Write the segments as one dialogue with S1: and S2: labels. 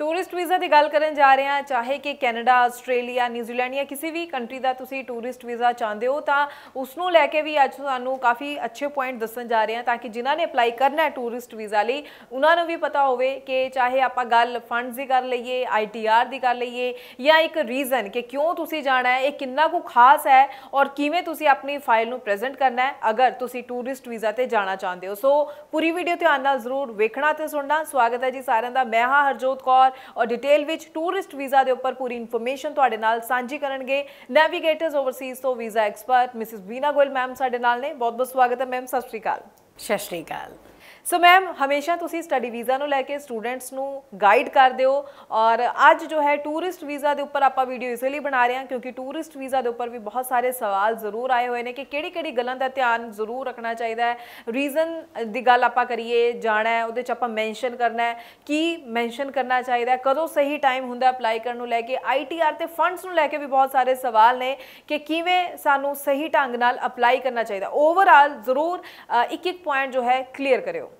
S1: Tourist visa ਦੀ ਗੱਲ ਕਰਨ ਜਾ ਰਹੇ ਹਾਂ, ਚਾਹੇ ਕਿ ਕੈਨੇਡਾ, ਆਸਟ੍ਰੇਲੀਆ, ਨਿਊਜ਼ੀਲੈਂਡ ਜਾਂ ਕਿਸੇ ਵੀ ਕੰਟਰੀ ਦਾ ਤੁਸੀਂ ਟੂਰਿਸਟ ਵੀਜ਼ਾ ਚਾਹੁੰਦੇ ਹੋ, ਤਾਂ ਉਸ ਨੂੰ ਲੈ ਕੇ ਵੀ ਅੱਜ ਤੁਹਾਨੂੰ ਕਾਫੀ ਅੱਛੇ ਪੁਆਇੰਟ ਦੱਸਣ ਜਾ ਰਹੇ ਹਾਂ, ਤਾਂ ਕਿ ਜਿਨ੍ਹਾਂ ਨੇ ਅਪਲਾਈ ਕਰਨਾ ਹੈ ਟੂਰਿਸਟ ਵੀਜ਼ਾ ਲਈ, ਉਹਨਾਂ ਨੂੰ ਵੀ ਪਤਾ ਹੋਵੇ ਕਿ ਚਾਹੇ ਆਪਾਂ ਗੱਲ ਫੰਡਸ ਦੀ ਕਰ ਲਈਏ ਆਈਟੀਆਰ ਦੀ ਕਰ ਲਈਏ, ਜਾਂ ਇੱਕ ਰੀਜ਼ਨ ਕਿ ਕਿਉਂ ਤੁਸੀਂ ਜਾਣਾ ਹੈ, ਇਹ ਕਿੰਨਾ ਕੁ ਖਾਸ ਹੈ ਔਰ ਕਿਵੇਂ ਤੁਸੀਂ ਆਪਣੀ ਫਾਈਲ ਨੂੰ ਪ੍ਰੈਜ਼ੈਂਟ ਕਰਨਾ ਹੈ, ਅਗਰ ਤੁਸੀਂ ਟੂਰਿਸਟ ਵੀਜ਼ਾ ਤੇ ਜਾਣਾ ਚਾਹੁੰਦੇ ਹੋ। ਸੋ ਪੂਰੀ ਵੀਡੀਓ ਧਿਆਨ ਨਾਲ ਜ਼ਰੂਰ ਵੇਖਣਾ ਤੇ ਸੁਣਨਾ। ਸਵਾਗਤ ਹੈ ਜੀ ਸਾਰਿਆਂ ਦਾ। ਮੈਂ ਹਾਂ ਹਰਜੋਤ ਕੌਰ। ਔਰ ਡਿਟੇਲ ਵਿੱਚ ਟੂਰਿਸਟ ਵੀਜ਼ਾ ਦੇ ਉੱਪਰ ਪੂਰੀ ਇਨਫੋਰਮੇਸ਼ਨ ਤੁਹਾਡੇ ਨਾਲ ਸਾਂਝੀ ਕਰਨਗੇ। ਨੈਵੀਗੇਟਰਸ ਓਵਰਸੀਜ਼ ਤੋਂ visa expert Mrs Beena Goyal ma'am ਸਾਡੇ ਨਾਲ ਨੇ। ਬਹੁਤ ਬਹੁਤ ਸਵਾਗਤ ਹੈ ਮੈਮ ਸਤਿ ਸ਼੍ਰੀ ਅਕਾਲ।
S2: ਸਤਿ ਸ਼੍ਰੀ ਅਕਾਲ।
S1: ਸੋ ਮੈਮ ਹਮੇਸ਼ਾ ਤੁਸੀਂ ਸਟੱਡੀ ਵੀਜ਼ਾ ਨੂੰ ਲੈ ਕੇ ਸਟੂਡੈਂਟਸ ਨੂੰ ਗਾਈਡ ਕਰਦੇ ਹੋ ਔਰ ਅੱਜ ਜੋ ਹੈ ਟੂਰਿਸਟ ਵੀਜ਼ਾ ਦੇ ਉੱਪਰ ਆਪਾਂ ਵੀਡੀਓ ਇਸ ਲਈ ਬਣਾ ਰਹੇ ਹਾਂ ਕਿਉਂਕਿ ਟੂਰਿਸਟ ਵੀਜ਼ਾ ਦੇ ਉੱਪਰ ਵੀ ਬਹੁਤ ਸਾਰੇ ਸਵਾਲ ਜ਼ਰੂਰ ਆਏ ਹੋਏ ਨੇ ਕਿ ਕਿਹੜੀ ਕਿਹੜੀ ਗੱਲਾਂ ਦਾ ਧਿਆਨ ਜ਼ਰੂਰ ਰੱਖਣਾ ਚਾਹੀਦਾ ਹੈ। ਰੀਜ਼ਨ ਦੀ ਗੱਲ ਆਪਾਂ ਕਰੀਏ, ਜਾਣਾ ਹੈ, ਉਹਦੇ ਚ ਆਪਾਂ ਮੈਂਸ਼ਨ ਕਰਨਾ ਹੈ, ਕੀ ਮੈਂਸ਼ਨ ਕਰਨਾ ਚਾਹੀਦਾ ਹੈ, ਕਦੋਂ ਸਹੀ ਟਾਈਮ ਹੁੰਦਾ ਅਪਲਾਈ ਕਰਨ ਨੂੰ ਲੈ ਕੇ ਆਈਟੀਆਰ ਤੇ ਫੰਡਸ ਨੂੰ ਲੈ ਕੇ ਵੀ ਬਹੁਤ ਸਾਰੇ ਸਵਾਲ ਨੇ ਕਿ ਕਿਵੇਂ ਸਾਨੂੰ ਸਹੀ ਢੰਗ ਨਾਲ ਅਪਲਾਈ ਕਰਨਾ ਚਾਹੀਦਾ। ਓਵਰਆਲ ਜ਼ਰੂਰ ਇੱਕ ਇੱਕ ਪੁਆਇੰਟ ਜੋ ਹੈ ਕਲੀਅਰ ਕਰਿਓ।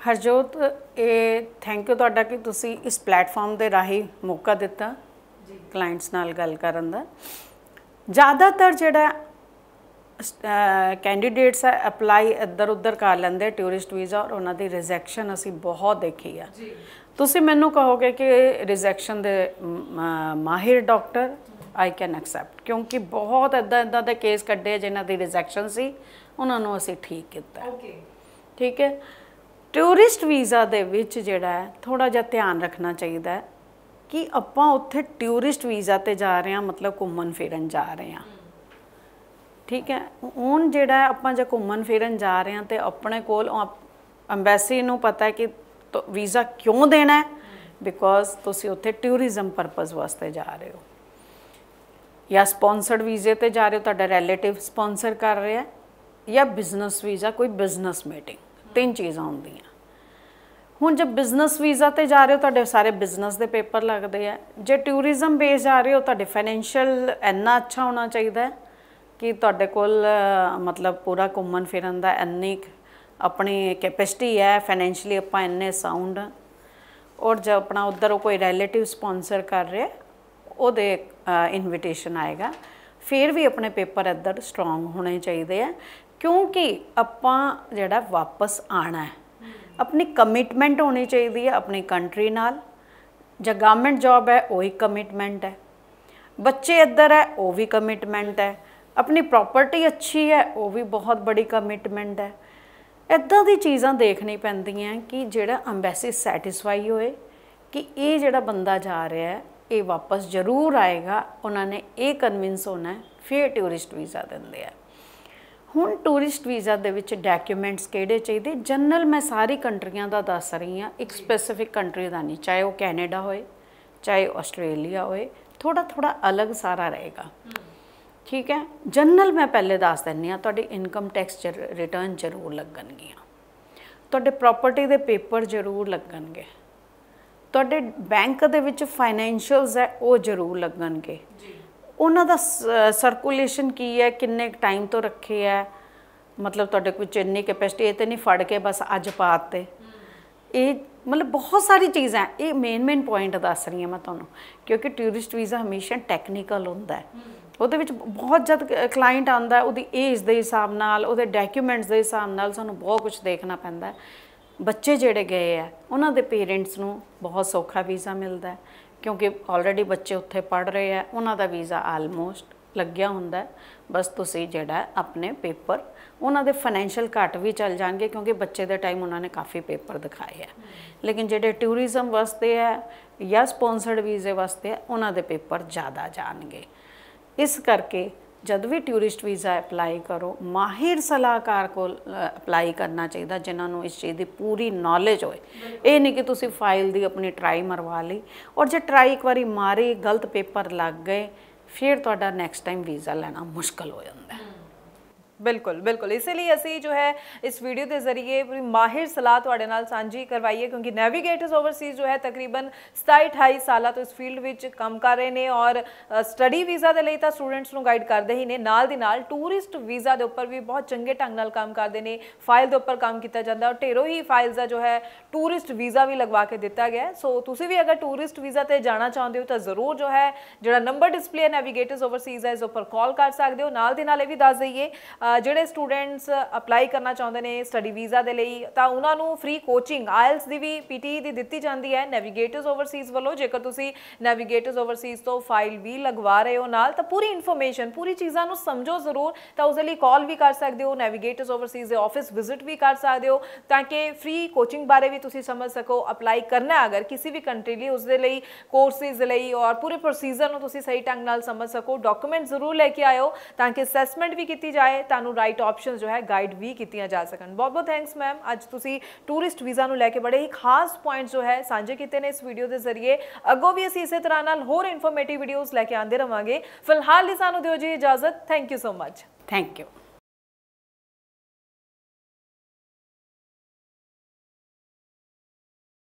S2: ਹਰਜੋਤ ਇਹ ਥੈਂਕ ਯੂ ਤੁਹਾਡਾ ਕਿ ਤੁਸੀਂ ਇਸ ਪਲੇਟਫਾਰਮ ਦੇ ਰਾਹੀਂ ਮੌਕਾ ਦਿੱਤਾ ਜੀ। ਕਲਾਇੰਟਸ ਨਾਲ ਗੱਲ ਕਰਨ ਦਾ। ਜ਼ਿਆਦਾਤਰ ਜਿਹੜਾ ਕੈਂਡੀਡੇਟਸ ਹੈ ਅਪਲਾਈ ਇੱਧਰ ਉੱਧਰ ਕਰ ਲੈਂਦੇ ਟੂਰਿਸਟ ਵੀਜ਼ਾ ਔਰ ਉਹਨਾਂ ਦੀ ਰਿਜੈਕਸ਼ਨ ਅਸੀਂ ਬਹੁਤ ਦੇਖੀ ਆ। ਜੀ। ਤੁਸੀਂ ਮੈਨੂੰ ਕਹੋਗੇ ਕਿ ਰਿਜੈਕਸ਼ਨ ਦੇ ਮਾਹਿਰ ਡਾਕਟਰ ਆਈ ਕੈਨ ਐਕਸੈਪਟ ਕਿਉਂਕਿ ਬਹੁਤ ਇਦਾਂ ਇਦਾਂ ਦੇ ਕੇਸ ਕੱਢੇ ਜਿਨ੍ਹਾਂ ਦੀ ਰਿਜੈਕਸ਼ਨ ਸੀ ਉਹਨਾਂ ਨੂੰ ਅਸੀਂ ਠੀਕ ਕੀਤਾ।
S1: ਓਕੇ
S2: ਠੀਕ ਹੈ? ਟੂਰਿਸਟ ਵੀਜ਼ਾ ਦੇ ਵਿੱਚ ਜਿਹੜਾ ਹੈ ਥੋੜਾ ਜਿਹਾ ਧਿਆਨ ਰੱਖਣਾ ਚਾਹੀਦਾ ਹੈ ਕਿ ਆਪਾਂ ਉੱਥੇ ਟੂਰਿਸਟ ਵੀਜ਼ਾ ਤੇ ਜਾ ਰਹੇ ਹਾਂ, ਮਤਲਬ ਘੁੰਮਣ ਫਿਰਨ ਜਾ ਰਹੇ ਹਾਂ। ਠੀਕ ਹੈ? ਹੁਣ ਜਿਹੜਾ ਆਪਾਂ ਜੇ ਘੁੰਮਣ ਫਿਰਨ ਜਾ ਰਹੇ ਹਾਂ ਤੇ ਆਪਣੇ ਕੋਲ ਐਮਬੈਸੀ ਨੂੰ ਪਤਾ ਹੈ ਕਿ ਵੀਜ਼ਾ ਕਿਉਂ ਦੇਣਾ ਹੈ? ਬਿਕੋਜ਼ ਤੁਸੀਂ ਉੱਥੇ ਟੂਰਿਜ਼ਮ ਪਰਪਸ ਵਾਸਤੇ ਜਾ ਰਹੇ ਹੋ। ਜਾਂ ਸਪਾਂਸਰਡ ਵੀਜ਼ੇ ਤੇ ਜਾ ਰਹੇ ਹੋ, ਤੁਹਾਡਾ ਰਿਲੇਟਿਵ ਸਪਾਂਸਰ ਕਰ ਰਿਹਾ ਜਾਂ ਬਿਜ਼ਨਸ ਵੀਜ਼ਾ, ਕੋਈ ਬਿਜ਼ਨਸ ਮੀਟਿੰਗ। ਤਿੰਨ ਚੀਜ਼ਾਂ ਹੁੰਦੀਆਂ। ਹੁਣ ਜੇ ਬਿਜ਼ਨਸ ਵੀਜ਼ਾ ਤੇ ਜਾ ਰਹੇ ਹੋ, ਤੁਹਾਡੇ ਸਾਰੇ ਬਿਜ਼ਨਸ ਦੇ ਪੇਪਰ ਲੱਗਦੇ ਆ। ਜੇ ਟੂਰਿਜ਼ਮ ਬੇਸ ਜਾ ਰਹੇ ਹੋ, ਤੁਹਾਡੇ ਫਾਈਨੈਂਸ਼ੀਅਲ ਇੰਨਾ ਅੱਛਾ ਹੋਣਾ ਚਾਹੀਦਾ ਹੈ ਕਿ ਤੁਹਾਡੇ ਕੋਲ ਮਤਲਬ ਪੂਰਾ ਘੁੰਮਣ ਫਿਰਨ ਦਾ ਇੰਨੀ ਆਪਣੀ ਕੈਪੈਸਿਟੀ ਹੈ ਫਾਈਨੈਂਸ਼ੀਅਲੀ ਆਪਾਂ ਇੰਨੇ ਸਾਊਂਡ ਔਰ ਜੇ ਆਪਣਾ ਉਧਰ ਕੋਈ ਰਿਲੇਟਿਵ ਸਪਾਂਸਰ ਕਰ ਰਿਹਾ, ਉਹਦੇ ਇਨਵੀਟੇਸ਼ਨ ਆਏਗਾ। ਫਿਰ ਵੀ ਆਪਣੇ ਪੇਪਰ ਇੱਧਰ ਸਟਰੋਂਗ ਹੋਣੇ ਚਾਹੀਦੇ ਆ। ਕਿਉਂਕਿ ਆਪਾਂ ਜਿਹੜਾ ਵਾਪਸ ਆਣਾ ਹੈ, ਆਪਣੀ ਕਮਿਟਮੈਂਟ ਹੋਣੀ ਚਾਹੀਦੀ ਹੈ ਆਪਣੀ ਕੰਟਰੀ ਨਾਲ। ਜੇ ਗਵਰਨਮੈਂਟ ਜੌਬ ਹੈ, ਉਹ ਹੀ ਕਮਿਟਮੈਂਟ ਹੈ। ਬੱਚੇ ਇੱਧਰ ਹੈ, ਉਹ ਵੀ ਕਮਿਟਮੈਂਟ ਹੈ। ਆਪਣੀ ਪ੍ਰਾਪਰਟੀ ਅੱਛੀ ਹੈ, ਉਹ ਵੀ ਬਹੁਤ ਬੜੀ ਕਮਿਟਮੈਂਟ ਹੈ। ਇਦਾਂ ਦੀ ਚੀਜ਼ਾਂ ਦੇਖਣੀ ਪੈਂਦੀਆਂ ਕਿ ਜਿਹੜਾ ਐਮਬੈਸੀ ਸੈਟੀਸਫਾਈ ਹੋਏ, ਕਿ ਇਹ ਜਿਹੜਾ ਬੰਦਾ ਜਾ ਰਿਹਾ ਹੈ, ਇਹ ਵਾਪਸ ਜ਼ਰੂਰ ਆਏਗਾ। ਉਹਨਾਂ ਨੇ ਇਹ ਕਨਵਿੰਸ ਹੋਣਾ ਫਿਰ ਟੂਰਿਸਟ ਵੀਜ਼ਾ ਦਿੰਦੇ ਆ। ਹੁਣ ਟੂਰਿਸਟ ਵੀਜ਼ਾ ਦੇ ਵਿੱਚ ਡਾਕੂਮੈਂਟਸ ਕਿਹੜੇ ਚਾਹੀਦੇ? ਜਨਰਲ ਮੈਂ ਸਾਰੀ ਕੰਟਰੀਆਂ ਦਾ ਦੱਸ ਰਹੀ ਹਾਂ। ਇੱਕ ਸਪੈਸੀਫਿਕ ਕੰਟਰੀ ਦਾ ਨਹੀਂ। ਚਾਹੇ ਉਹ ਕੈਨੇਡਾ ਹੋਏ, ਚਾਹੇ ਆਸਟ੍ਰੇਲੀਆ ਹੋਏ ਥੋੜਾ ਥੋੜਾ ਅਲੱਗ ਸਾਰਾ ਰਹੇਗਾ। ਠੀਕ ਹੈ? ਜਨਰਲ ਮੈਂ ਪਹਿਲੇ ਦੱਸ ਦਿੰਨੀ ਆ ਤੁਹਾਡੀ ਇਨਕਮ ਟੈਕਸ ਰਿਟਰਨ ਜ਼ਰੂਰ ਲੱਗਣਗੀਆਂ। ਤੁਹਾਡੇ ਪ੍ਰਾਪਰਟੀ ਦੇ ਪੇਪਰ ਜ਼ਰੂਰ ਲੱਗਣਗੇ। ਤੁਹਾਡੇ ਬੈਂਕ ਦੇ ਵਿੱਚ ਫਾਈਨੈਂਸ਼ੀਅਲਸ ਹੈ, ਉਹ ਜ਼ਰੂਰ ਲੱਗਣਗੇ। ਜੀ। ਉਹਨਾਂ ਦਾ ਸਰਕੂਲੇਸ਼ਨ ਕੀ ਹੈ? ਕਿੰਨੇ ਟਾਈਮ ਤੋਂ ਰੱਖੇ ਹੈ? ਮਤਲਬ ਤੁਹਾਡੇ ਕੋਲ ਇੰਨੀ ਕੈਪੈਸਿਟੀ ਇਹ ਤੇ ਨਹੀਂ ਫੜ ਕੇ ਬਸ ਅੱਜ ਪਾਤੇ ਇਹ ਮਤਲਬ ਬਹੁਤ ਸਾਰੀ ਚੀਜ਼ਾਂ, ਇਹ ਮੇਨ ਮੇਨ ਪੁਆਇੰਟ ਦੱਸ ਰਹੀ ਹਾਂ ਮੈਂ ਤੁਹਾਨੂੰ। ਕਿਉਂਕਿ ਟੂਰਿਸਟ ਵੀਜ਼ਾ ਹਮੇਸ਼ਾ ਟੈਕਨੀਕਲ ਹੁੰਦਾ ਹੈ। ਉਹਦੇ ਵਿੱਚ ਬਹੁਤ ਜਦ ਕਲਾਇੰਟ ਆਂਦਾ ਉਹਦੀ ਏਜ ਦੇ ਹਿਸਾਬ ਨਾਲ, ਉਹਦੇ ਡਾਕੂਮੈਂਟਸ ਦੇ ਹਿਸਾਬ ਨਾਲ ਸਾਨੂੰ ਬਹੁਤ ਕੁਝ ਦੇਖਣਾ ਪੈਂਦਾ ਬੱਚੇ ਜਿਹੜੇ ਗਏ ਆ ਉਹਨਾਂ ਦੇ ਪੇਰੈਂਟਸ ਨੂੰ ਬਹੁਤ ਸੌਖਾ ਵੀਜ਼ਾ ਮਿਲਦਾ ਕਿਉਂਕਿ ਆਲਰੇਡੀ ਬੱਚੇ ਉੱਥੇ ਪੜ ਰਹੇ ਆ, ਉਹਨਾਂ ਦਾ ਵੀਜ਼ਾ ਆਲਮੋਸਟ ਲੱਗਿਆ ਹੁੰਦਾ ਬਸ ਤੁਸੀਂ ਜਿਹੜਾ ਆਪਣੇ ਪੇਪਰ ਉਹਨਾਂ ਦੇ ਫਾਈਨੈਂਸ਼ੀਅਲ ਘਟ ਵੀ ਚੱਲ ਜਾਣਗੇ ਕਿਉਂਕਿ ਬੱਚੇ ਦੇ ਟਾਈਮ ਉਹਨਾਂ ਨੇ ਕਾਫੀ ਪੇਪਰ ਦਿਖਾਏ ਆ। ਲੇਕਿਨ ਜਿਹੜੇ ਟੂਰਿਜ਼ਮ ਵਾਸਤੇ ਹੈ ਜਾਂ ਸਪਾਂਸਰਡ ਵੀਜ਼ੇ ਵਾਸਤੇ ਉਹਨਾਂ ਦੇ ਪੇਪਰ ਜ਼ਿਆਦਾ ਜਾਣਗੇ। ਇਸ ਕਰਕੇ ਜਦ ਵੀ ਟੂਰਿਸਟ ਵੀਜ਼ਾ ਅਪਲਾਈ ਕਰੋ, ਮਾਹਿਰ ਸਲਾਹਕਾਰ ਕੋਲ ਅਪਲਾਈ ਕਰਨਾ ਚਾਹੀਦਾ, ਜਿਨ੍ਹਾਂ ਨੂੰ ਇਸ ਚੀਜ਼ ਦੀ ਪੂਰੀ ਨੌਲੇਜ ਹੋਏ। ਇਹ ਨਹੀਂ ਕਿ ਤੁਸੀਂ ਫਾਈਲ ਦੀ ਆਪਣੀ ਟਰਾਈ ਮਰਵਾ ਲਈ, ਔਰ ਜੇ ਟਰਾਈ ਇੱਕ ਵਾਰੀ ਮਾਰੀ, ਗਲਤ ਪੇਪਰ ਲੱਗ ਗਏ, ਫਿਰ ਤੁਹਾਡਾ ਨੈਕਸਟ ਟਾਈਮ ਵੀਜ਼ਾ ਲੈਣਾ ਮੁਸ਼ਕਲ ਹੋ ਜਾਂਦਾ ਹੈ।
S1: ਬਿਲਕੁਲ ਬਿਲਕੁਲ। ਇਸੇ ਲਈ ਅਸੀਂ ਜੋ ਹੈ ਇਸ ਵੀਡੀਓ ਦੇ ਜ਼ਰੀਏ ਪੂਰੀ ਮਾਹਿਰ ਸਲਾਹ ਤੁਹਾਡੇ ਨਾਲ ਸਾਂਝੀ ਕਰਵਾਈ ਹੈ ਕਿਉਂਕਿ ਨੈਵੀਗੇਟਰਸ ਓਵਰਸੀਜ਼ ਜੋ ਹੈ ਤਕਰੀਬਨ 27 28 ਸਾਲਾਂ ਤੋਂ ਇਸ ਫੀਲਡ ਵਿੱਚ ਕੰਮ ਕਰ ਰਹੇ ਨੇ ਔਰ ਸਟੱਡੀ ਵੀਜ਼ਾ ਦੇ ਲਈ ਤਾਂ ਸਟੂਡੈਂਟਸ ਨੂੰ ਗਾਈਡ ਕਰਦੇ ਹੀ ਨੇ। ਨਾਲ ਦੀ ਨਾਲ ਟੂਰਿਸਟ ਵੀਜ਼ਾ ਦੇ ਉੱਪਰ ਵੀ ਬਹੁਤ ਚੰਗੇ ਢੰਗ ਨਾਲ ਕੰਮ ਕਰਦੇ ਨੇ। ਫਾਈਲ ਦੇ ਉੱਪਰ ਕੰਮ ਕੀਤਾ ਜਾਂਦਾ ਔਰ ਢੇਰੋਂ ਹੀ ਫਾਈਲਸ ਦਾ ਜੋ ਹੈ ਟੂਰਿਸਟ ਵੀਜ਼ਾ ਵੀ ਲਗਵਾ ਕੇ ਦਿੱਤਾ ਗਿਆ ਸੋ ਤੁਸੀਂ ਵੀ ਅਗਰ ਟੂਰਿਸਟ ਵੀਜ਼ਾ ਤੇ ਜਾਣਾ ਚਾਹੁੰਦੇ ਹੋ ਤਾਂ ਜ਼ਰੂਰ ਜੋ ਹੈ ਜਿਹੜਾ ਨੰਬਰ ਡਿਸਪਲੇ ਨੈਵੀਗੇਟਰਸ ਓਵਰਸੀਜ਼ ਹੈ, ਇਸ ਉੱਪਰ ਕਾਲ ਕਰ ਸਕਦੇ ਹੋ। ਨਾਲ ਦੀ ਨਾਲ ਇਹ ਵੀ ਦੱਸ ਦਈਏ ਜਿਹੜੇ ਸਟੂਡੈਂਟਸ ਅਪਲਾਈ ਕਰਨਾ ਚਾਹੁੰਦੇ ਨੇ ਸਟੱਡੀ ਵੀਜ਼ਾ ਦੇ ਲਈ, ਤਾਂ ਉਹਨਾਂ ਨੂੰ ਫ੍ਰੀ ਕੋਚਿੰਗ ਆਇਲਸ ਦੀ ਵੀ ਪੀਟੀ ਦੀ ਦਿੱਤੀ ਜਾਂਦੀ ਹੈ ਨੈਵੀਗੇਟਰਸ ਓਵਰਸੀਜ਼ ਵੱਲੋਂ। ਜੇਕਰ ਤੁਸੀਂ ਨੈਵੀਗੇਟਰਸ ਓਵਰਸੀਜ਼ ਤੋਂ ਫਾਈਲ ਵੀ ਲਗਵਾ ਰਹੇ ਹੋ ਨਾਲ, ਤਾਂ ਪੂਰੀ ਇਨਫੋਰਮੇਸ਼ਨ ਪੂਰੀ ਚੀਜ਼ਾਂ ਨੂੰ ਸਮਝੋ ਜ਼ਰੂਰ, ਤਾਂ ਉਸ ਲਈ ਕਾਲ ਵੀ ਕਰ ਸਕਦੇ ਹੋ ਨੈਵੀਗੇਟਰਸ ਓਵਰਸੀਜ਼ ਦੇ ਆਫਿਸ ਵਿਜ਼ਿਟ ਵੀ ਕਰ ਸਕਦੇ ਹੋ, ਤਾਂ ਕਿ ਫ੍ਰੀ ਕੋਚਿੰਗ ਬਾਰੇ ਵੀ ਤੁਸੀਂ ਸਮਝ ਸਕੋ ਅਪਲਾਈ ਕਰਨਾ ਅਗਰ ਕਿਸੇ ਵੀ ਕੰਟਰੀ ਲਈ, ਉਸ ਦੇ ਲਈ ਕੋਰਸਿਸ ਲਈ ਔਰ ਪੂਰੇ ਪ੍ਰੋਸੀਜਰ ਨੂੰ ਤੁਸੀਂ ਸਹੀ ਢੰਗ ਨਾਲ ਸਮਝ ਸਕੋ ਡਾਕੂਮੈਂਟ ਜ਼ਰੂਰ ਲੈ ਕੇ ਆਇਓ, ਤਾਂ ਕਿ ਅਸੈਸਮੈਂਟ ਵੀ ਕੀਤੀ ਜਾਏ, ਤਾਂ ਤੁਹਾਨੂੰ ਰਾਈਟ ਆਪਸ਼ਨਸ ਜੋ ਹੈ ਗਾਈਡ ਵੀ ਕੀਤੀਆਂ ਜਾ ਸਕਣ। ਬਹੁਤ ਬਹੁਤ ਥੈਂਕਸ ਮੈਮ ਅੱਜ ਤੁਸੀਂ ਟੂਰਿਸਟ ਵੀਜ਼ਾ ਨੂੰ ਲੈ ਕੇ ਬੜੇ ਹੀ ਖਾਸ ਪੁਆਇੰਟ ਜੋ ਹੈ ਸਾਂਝੇ ਕੀਤੇ ਨੇ ਇਸ ਵੀਡੀਓ ਦੇ ਜ਼ਰੀਏ। ਅੱਗੋਂ ਵੀ ਅਸੀਂ ਇਸੇ ਤਰ੍ਹਾਂ ਨਾਲ ਹੋਰ ਇਨਫੋਰਮੇਟਿਵ ਵੀਡੀਓਜ਼ ਲੈ ਕੇ ਆਉਂਦੇ ਰਵਾਂਗੇ। ਫਿਲਹਾਲ ਲਈ ਸਾਨੂੰ ਦਿਓ ਜੀ ਇਜਾਜ਼ਤ। Thank you so much
S2: thank you